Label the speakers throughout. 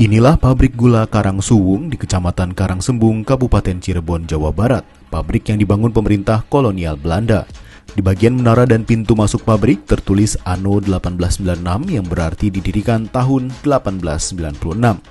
Speaker 1: Inilah pabrik gula Karangsuwung di Kecamatan Karangsembung, Kabupaten Cirebon, Jawa Barat. Pabrik yang dibangun pemerintah kolonial Belanda. Di bagian menara dan pintu masuk pabrik tertulis Anno 1896 yang berarti didirikan tahun 1896.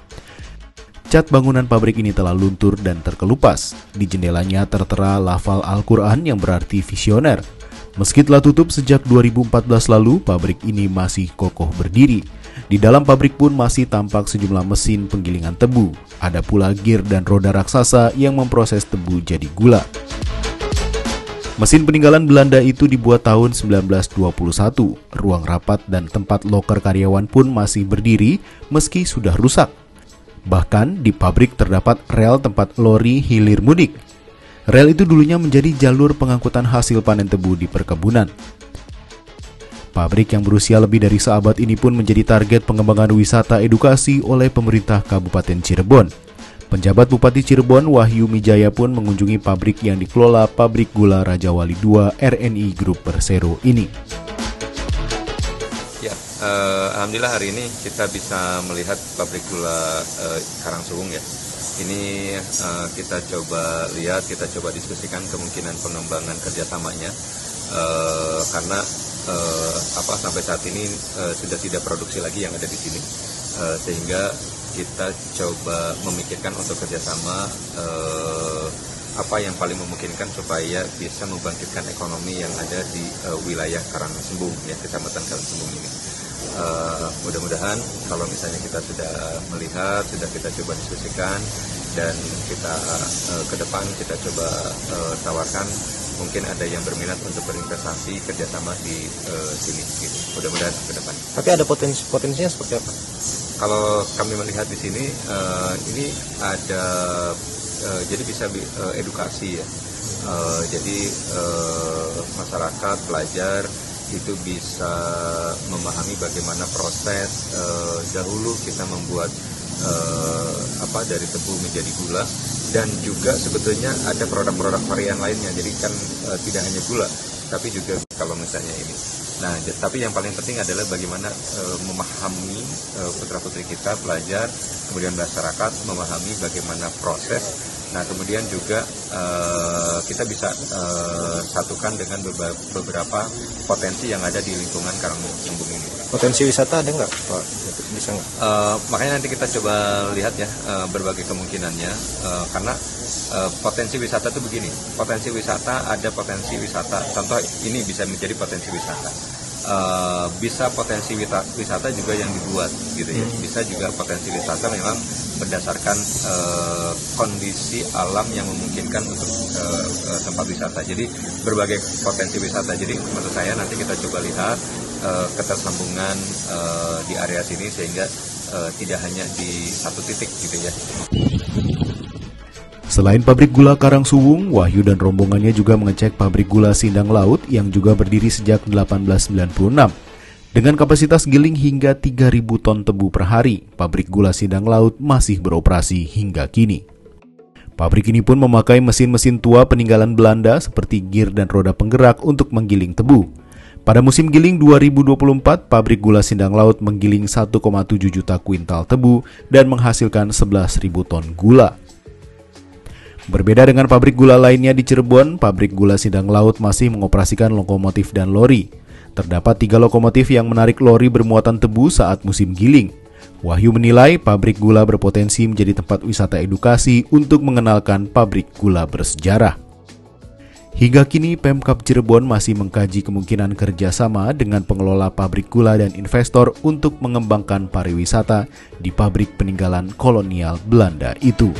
Speaker 1: Cat bangunan pabrik ini telah luntur dan terkelupas. Di jendelanya tertera lafal Al-Quran yang berarti visioner. Meski telah tutup sejak 2014 lalu, pabrik ini masih kokoh berdiri. Di dalam pabrik pun masih tampak sejumlah mesin penggilingan tebu. Ada pula gear dan roda raksasa yang memproses tebu jadi gula. Mesin peninggalan Belanda itu dibuat tahun 1921. Ruang rapat dan tempat loker karyawan pun masih berdiri meski sudah rusak. Bahkan di pabrik terdapat rel tempat lori hilir mudik. Rel itu dulunya menjadi jalur pengangkutan hasil panen tebu di perkebunan. Pabrik yang berusia lebih dari seabad ini pun menjadi target pengembangan wisata edukasi oleh pemerintah Kabupaten Cirebon. Penjabat Bupati Cirebon Wahyu Mijaya pun mengunjungi pabrik yang dikelola Pabrik Gula Raja Wali II RNI Group Persero ini.
Speaker 2: Ya, eh, alhamdulillah hari ini kita bisa melihat pabrik gula eh, Karangsuwung ya. Ini eh, kita coba lihat, kita coba diskusikan kemungkinan pengembangan kerjasamanya eh, karena uh, apa sampai saat ini uh, sudah tidak produksi lagi yang ada di sini uh, sehingga kita coba memikirkan untuk kerjasama uh, apa yang paling memungkinkan supaya bisa membangkitkan ekonomi yang ada di uh, wilayah Karangsembung ya kecamatan Karangsembung ini. Uh, mudah-mudahan kalau misalnya kita sudah melihat, sudah kita coba diskusikan dan kita uh, ke depan kita coba uh, tawarkan mungkin ada yang berminat untuk berinvestasi kerjasama di uh, sini gitu. mudah-mudahan ke depan.
Speaker 3: Tapi ada potensi potensinya seperti apa?
Speaker 2: Kalau kami melihat di sini uh, ini ada uh, jadi bisa uh, edukasi ya. Uh, jadi uh, masyarakat pelajar itu bisa memahami bagaimana proses uh, dahulu kita membuat apa dari tebu menjadi gula. Dan juga sebetulnya ada produk-produk varian lainnya. Jadi kan uh, tidak hanya gula tapi juga kalau misalnya ini. Nah tapi yang paling penting adalah bagaimana uh, memahami putra putri kita pelajar kemudian masyarakat memahami bagaimana proses Nah, kemudian juga uh, kita bisa uh, satukan dengan beberapa potensi yang ada di lingkungan Karangsumbung ini.
Speaker 3: Potensi wisata ada nggak, Pak? Bisa nggak?
Speaker 2: Uh, makanya nanti kita coba lihat ya uh, berbagai kemungkinannya, uh, karena uh, potensi wisata itu begini. Potensi wisata ada potensi wisata. Contoh ini bisa menjadi potensi wisata. Uh, bisa potensi wisata juga yang dibuat gitu ya. Hmm. Bisa juga potensi wisata memang berdasarkan uh, kondisi alam yang memungkinkan untuk uh, uh, tempat wisata. Jadi berbagai potensi wisata. Jadi menurut saya nanti kita coba lihat uh, ketersambungan uh, di area sini sehingga uh, tidak hanya di satu titik gitu ya.
Speaker 1: Selain pabrik gula Karangsuwung, Wahyu dan rombongannya juga mengecek pabrik gula Sindang Laut yang juga berdiri sejak 1896. Dengan kapasitas giling hingga 3.000 ton tebu per hari, pabrik gula Sidang Laut masih beroperasi hingga kini. Pabrik ini pun memakai mesin-mesin tua peninggalan Belanda seperti gear dan roda penggerak untuk menggiling tebu. Pada musim giling 2024, pabrik gula Sindang Laut menggiling 1,7 juta kuintal tebu dan menghasilkan 11.000 ton gula. Berbeda dengan pabrik gula lainnya di Cirebon, pabrik gula Sindang Laut masih mengoperasikan lokomotif dan lori. Terdapat tiga lokomotif yang menarik lori bermuatan tebu saat musim giling. Wahyu menilai pabrik gula berpotensi menjadi tempat wisata edukasi untuk mengenalkan pabrik gula bersejarah. Hingga kini Pemkap Cirebon masih mengkaji kemungkinan kerjasama dengan pengelola pabrik gula dan investor untuk mengembangkan pariwisata di pabrik peninggalan kolonial Belanda itu.